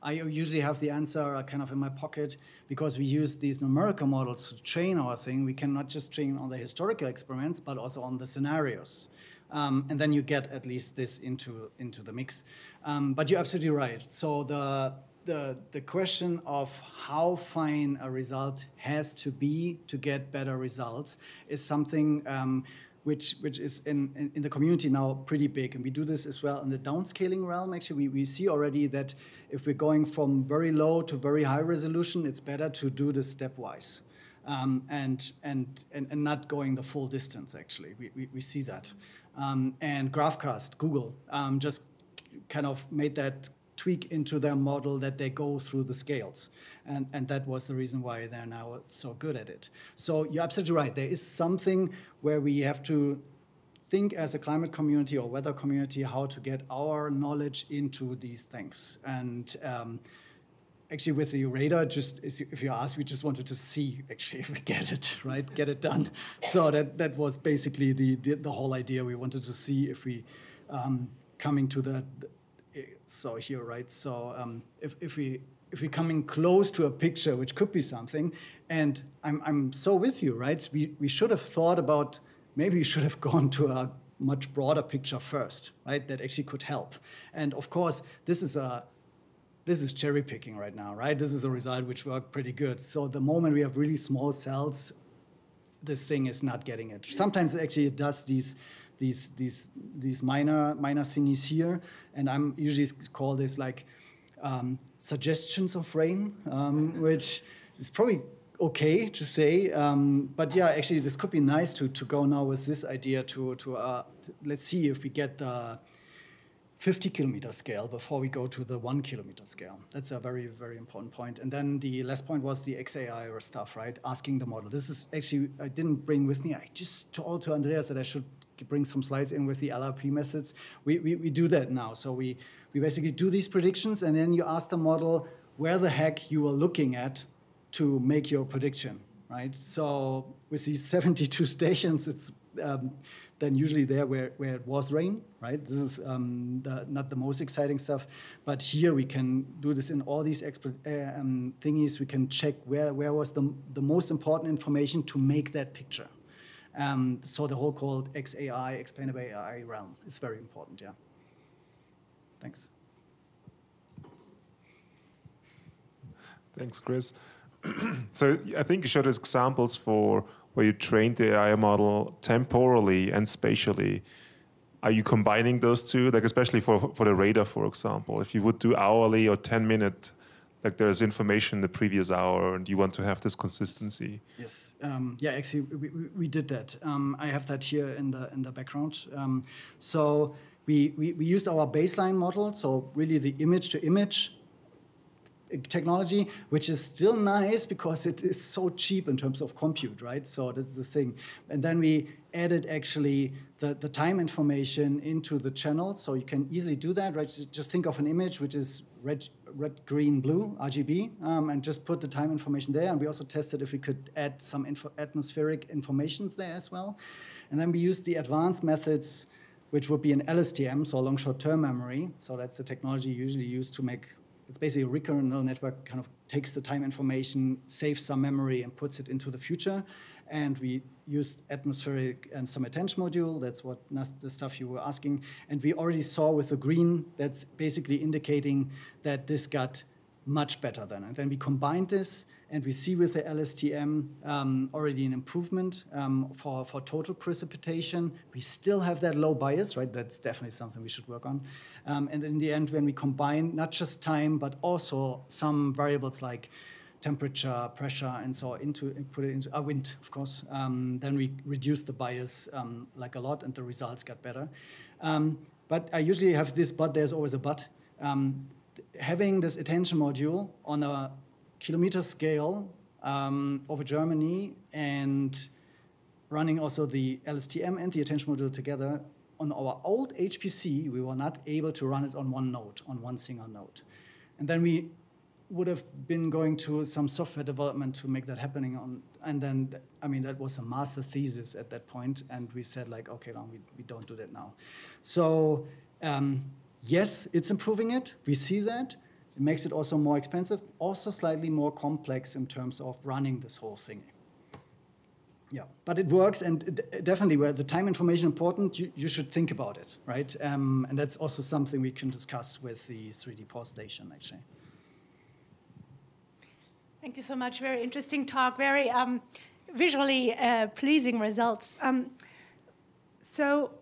I usually have the answer uh, kind of in my pocket because we use these numerical models to train our thing. We cannot just train on the historical experiments, but also on the scenarios. Um, and then you get at least this into into the mix. Um, but you're absolutely right. So the the, the question of how fine a result has to be to get better results is something um, which, which is in, in, in, the community now pretty big. And we do this as well in the downscaling realm. Actually, we, we see already that if we're going from very low to very high resolution, it's better to do this stepwise. Um, and, and, and, and not going the full distance, actually. We, we, we see that. Um, and GraphCast, Google, um, just kind of made that tweak into their model that they go through the scales. And, and that was the reason why they're now so good at it. So you're absolutely right. There is something where we have to think as a climate community or weather community how to get our knowledge into these things. And um, actually with the radar, just if you ask, we just wanted to see actually if we get it, right? Get it done. So that, that was basically the, the, the whole idea. We wanted to see if we um, coming to that so here, right? So um, if, if we if we're coming close to a picture, which could be something, and I'm, I'm so with you, right? We, we should have thought about maybe we should have gone to a much broader picture first, right? That actually could help. And of course, this is a this is cherry picking right now, right? This is a result which worked pretty good. So the moment we have really small cells, this thing is not getting it. Sometimes actually it does these these these these minor minor thingies here, and I'm usually call this like um, suggestions of rain, um, which is probably okay to say. Um, but yeah, actually, this could be nice to, to go now with this idea to, to, uh, to let's see if we get the 50 kilometer scale before we go to the one kilometer scale. That's a very, very important point. And then the last point was the XAI or stuff, right? Asking the model. This is actually, I didn't bring with me. I just told to Andreas that I should bring some slides in with the LRP methods. We, we, we do that now. So we, we basically do these predictions and then you ask the model where the heck you are looking at to make your prediction, right? So with these 72 stations, it's um, then usually there where, where it was rain, right? This is um, the, not the most exciting stuff, but here we can do this in all these uh, um, thingies. We can check where, where was the, the most important information to make that picture. Um, so the whole called XAI, explainable AI realm is very important, yeah. Thanks. Thanks, Chris. so I think you showed us examples for where you trained the AI model temporally and spatially. Are you combining those two? Like especially for for the radar, for example, if you would do hourly or 10 minute, like there's information in the previous hour, and you want to have this consistency. Yes, um, yeah, actually we, we, we did that. Um, I have that here in the in the background. Um, so we, we we used our baseline model, so really the image to image technology, which is still nice because it is so cheap in terms of compute, right? So this is the thing. And then we added actually the, the time information into the channel, so you can easily do that, right? Just think of an image which is red, red, green, blue, RGB, um, and just put the time information there. And we also tested if we could add some info atmospheric informations there as well. And then we used the advanced methods which would be an LSTM, so long short-term memory. So that's the technology usually used to make it's basically a recurrent neural network kind of takes the time information, saves some memory, and puts it into the future. And we used atmospheric and some attention module. That's what the stuff you were asking. And we already saw with the green, that's basically indicating that this got much better then. And then we combined this, and we see with the LSTM um, already an improvement um, for, for total precipitation. We still have that low bias, right? That's definitely something we should work on. Um, and in the end, when we combine not just time, but also some variables like temperature, pressure, and so into put it into a uh, wind, of course. Um, then we reduce the bias um, like a lot, and the results get better. Um, but I usually have this, but there's always a but. Um, having this attention module on a kilometer scale um, over Germany and running also the LSTM and the attention module together on our old HPC, we were not able to run it on one node, on one single node. And then we would have been going to some software development to make that happening on, and then, I mean, that was a master thesis at that point, and we said like, okay, no, we, we don't do that now. So um, yes, it's improving it. We see that. It makes it also more expensive, also slightly more complex in terms of running this whole thing. Yeah, but it works, and definitely where the time information important, you, you should think about it, right? Um, and that's also something we can discuss with the 3D-PAWS station, actually. Thank you so much. Very interesting talk. Very um, visually uh, pleasing results. Um, so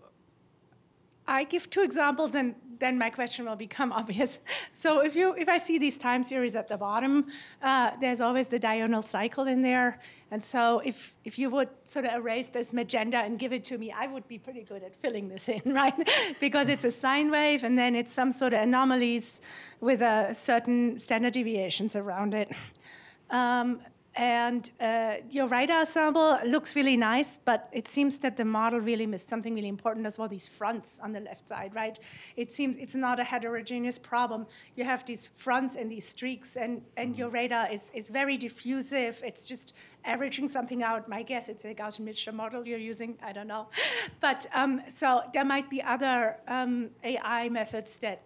I give two examples, and then my question will become obvious. So if you if I see these time series at the bottom, uh, there's always the diurnal cycle in there. And so if if you would sort of erase this magenta and give it to me, I would be pretty good at filling this in, right? because it's a sine wave, and then it's some sort of anomalies with a certain standard deviations around it. Um, and uh, your radar sample looks really nice, but it seems that the model really missed something really important as well, these fronts on the left side, right? It seems it's not a heterogeneous problem. You have these fronts and these streaks, and, and your radar is, is very diffusive. It's just averaging something out. My guess it's a Gaussian mixture model you're using, I don't know. But um, so there might be other um, AI methods that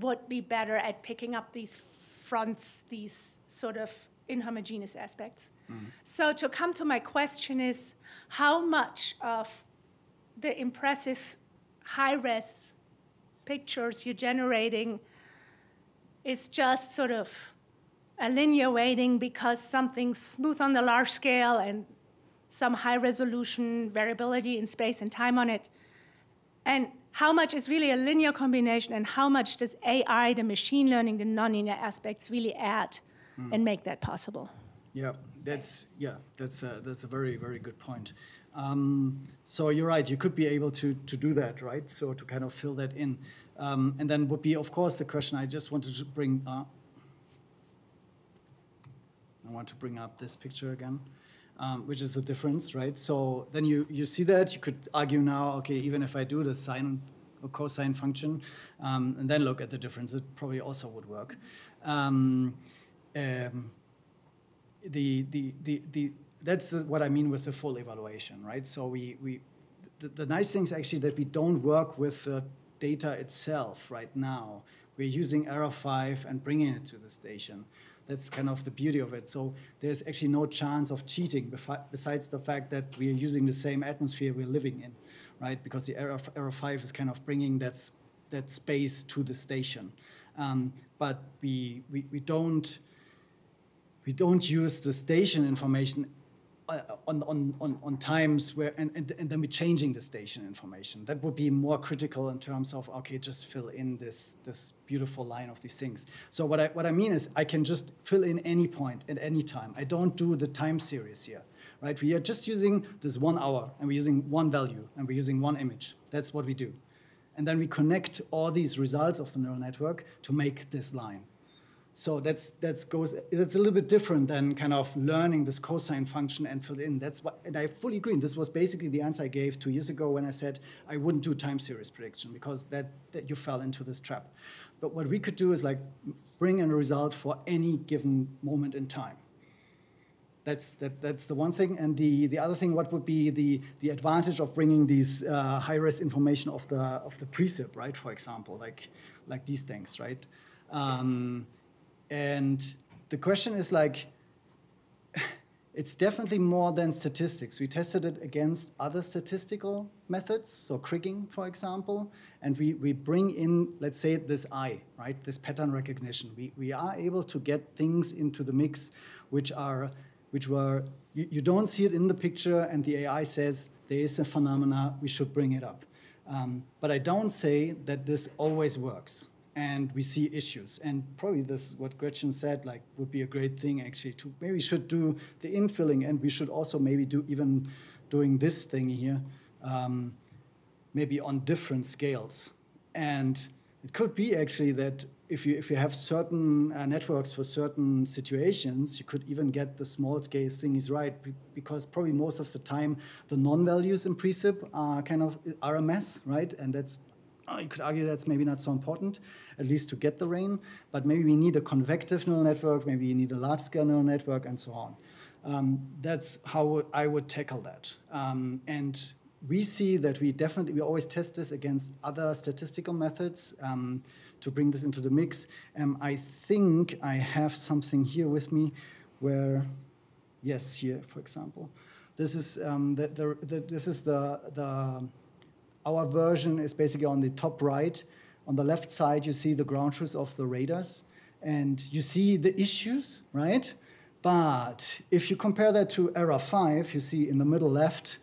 would be better at picking up these fronts, these sort of inhomogeneous aspects. Mm-hmm. So to come to my question is how much of the impressive high-res pictures you're generating is just sort of a linear weighting because something's smooth on the large scale and some high resolution variability in space and time on it. And how much is really a linear combination and how much does AI, the machine learning, the nonlinear aspects really add mm. and make that possible. Yeah, that's yeah, that's a, that's a very very good point. Um, so you're right. You could be able to to do that, right? So to kind of fill that in, um, and then would be of course the question. I just wanted to bring. Uh, I want to bring up this picture again, um, which is the difference, right? So then you you see that you could argue now, okay, even if I do the sine or cosine function, um, and then look at the difference, it probably also would work. Um, um, the, the, the, the, that's what I mean with the full evaluation, right? So we, we the, the nice thing is actually that we don't work with the data itself right now. We're using ERA5 and bringing it to the station. That's kind of the beauty of it. So there's actually no chance of cheating besides the fact that we are using the same atmosphere we're living in, right? Because the ERA, ERA5 is kind of bringing that, that space to the station. Um, but we, we, we don't we don't use the station information uh, on, on, on, on times where, and, and, and then we're changing the station information. That would be more critical in terms of, okay, just fill in this, this beautiful line of these things. So what I, what I mean is I can just fill in any point at any time. I don't do the time series here, right? We are just using this one hour and we're using one value and we're using one image. That's what we do. And then we connect all these results of the neural network to make this line. So that's that's goes that's a little bit different than kind of learning this cosine function and fill in. That's what and I fully agree. This was basically the answer I gave two years ago when I said I wouldn't do time series prediction because that, that you fell into this trap. But what we could do is like bring in a result for any given moment in time. That's, that, that's the one thing. And the, the other thing, what would be the, the advantage of bringing these uh, high-res information of the, of the precip, right, for example, like, like these things, right? Um, and the question is like, it's definitely more than statistics. We tested it against other statistical methods, so kriging, for example, and we, we bring in, let's say, this eye, right, this pattern recognition. We, we are able to get things into the mix which are, which were, you, you don't see it in the picture, and the AI says there is a phenomena, we should bring it up. Um, but I don't say that this always works and we see issues. And probably this, what Gretchen said, like would be a great thing actually to maybe should do the infilling, and we should also maybe do even doing this thing here, um, maybe on different scales. And it could be actually that if you if you have certain uh, networks for certain situations, you could even get the small scale thingies right because probably most of the time the non-values in precip are kind of are a mess, right? And that's uh, you could argue that's maybe not so important, at least to get the rain, but maybe we need a convective neural network, maybe you need a large scale neural network, and so on. Um, that's how I would tackle that. Um, and we see that we definitely, we always test this against other statistical methods um, to bring this into the mix. Um, I think I have something here with me where, yes, here, for example. This is, um, the, the, the, this is the, the our version is basically on the top right. On the left side, you see the ground truth of the radars, and you see the issues, right? But if you compare that to ERA 5, you see in the middle left,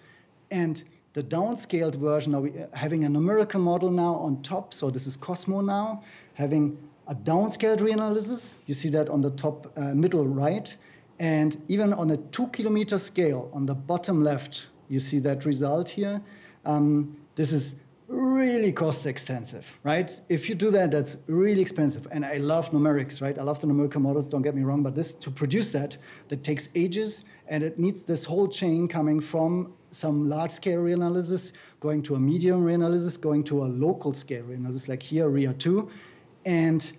and the downscaled version, are having a numerical model now on top, so this is Cosmo now, having a downscaled reanalysis, you see that on the top uh, middle right, and even on a two kilometer scale on the bottom left, you see that result here. Um, this is really cost extensive, right? If you do that, that's really expensive. And I love numerics, right? I love the numerical models, don't get me wrong, but this to produce that, that takes ages and it needs this whole chain coming from some large scale reanalysis, going to a medium reanalysis, going to a local scale reanalysis, like here, REA2, and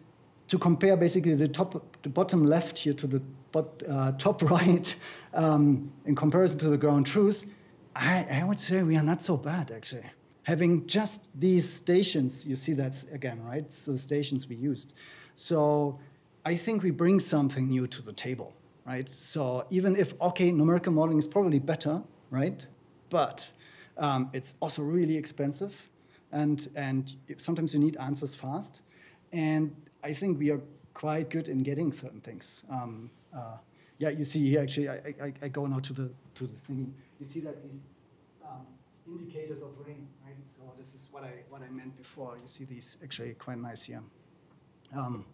to compare basically the top, the bottom left here to the bot, uh, top right um, in comparison to the ground truth, I, I would say we are not so bad actually having just these stations, you see that's again, right? So the stations we used. So I think we bring something new to the table, right? So even if, okay, numerical modeling is probably better, right? But um, it's also really expensive. And, and sometimes you need answers fast. And I think we are quite good in getting certain things. Um, uh, yeah, you see here, actually, I, I, I, go now to the to this thing. You see that these um, indicators of rain, this is what I, what I meant before. You see these actually quite nice here. Um,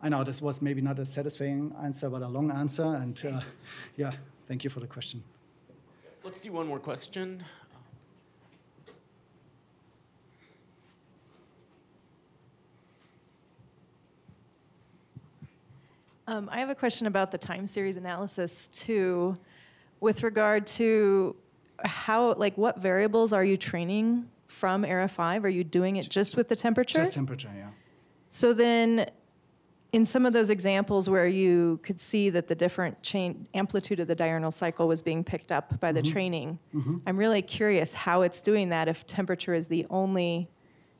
I know this was maybe not a satisfying answer, but a long answer. And uh, yeah, thank you for the question. Let's do one more question. Um, I have a question about the time series analysis too, with regard to how, like, what variables are you training from ERA 5? Are you doing it just with the temperature? Just temperature, yeah. So then, in some of those examples where you could see that the different chain amplitude of the diurnal cycle was being picked up by the mm-hmm. training, mm-hmm. I'm really curious how it's doing that if temperature is the only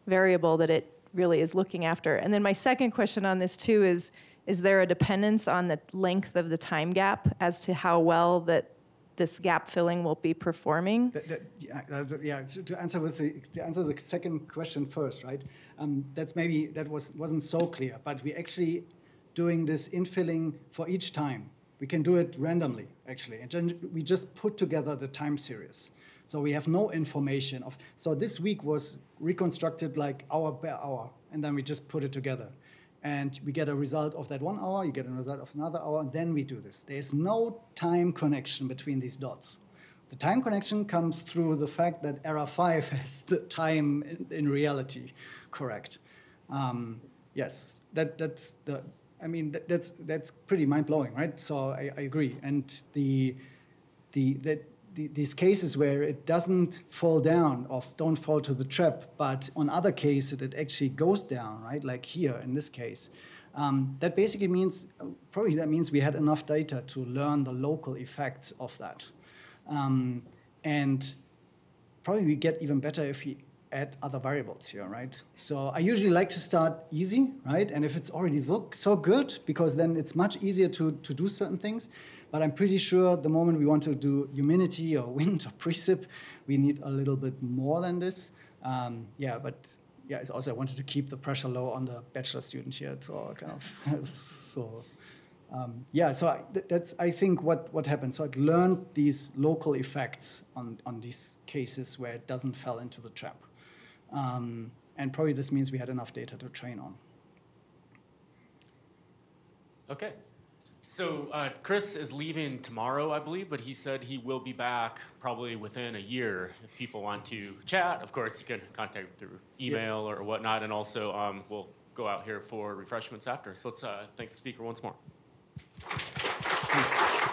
variable that it really is looking after. And then my second question on this too is, is there a dependence on the length of the time gap as to how well that this gap filling will be performing? That, that, yeah, yeah. To, to answer with the to answer the second question first, right? Um, that's maybe that was wasn't so clear, but we actually doing this infilling for each time. We can do it randomly, actually, and we just put together the time series. So we have no information of. So this week was reconstructed like hour per hour, and then we just put it together and we get a result of that one hour, you get a result of another hour, and then we do this. There's no time connection between these dots. The time connection comes through the fact that ERA 5 has the time in, in reality correct. Um, yes, that, that's the, I mean, that, that's, that's pretty mind blowing, right? So I, I agree. And the, the, that, the, these cases where it doesn't fall down or don't fall to the trap, but on other cases it actually goes down, right? Like here in this case. Um, that basically means, probably that means we had enough data to learn the local effects of that. Um, and probably we get even better if we add other variables here, right? So I usually like to start easy, right? And if it's already so, so good, because then it's much easier to, to do certain things. But I'm pretty sure the moment we want to do humidity or wind or precip, we need a little bit more than this. Um, yeah, but yeah, it's also I wanted to keep the pressure low on the bachelor student here, so kind of so. Um, yeah, so I, that's I think what what happened. So I learned these local effects on on these cases where it doesn't fall into the trap, um, and probably this means we had enough data to train on. Okay. So uh, Chris is leaving tomorrow, I believe, but he said he will be back probably within a year. If people want to chat, of course, you can contact him through email yes. or whatnot, and also um, we'll go out here for refreshments after. So let's uh, thank the speaker once more. Peace.